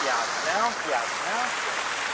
piada, não, piada, não.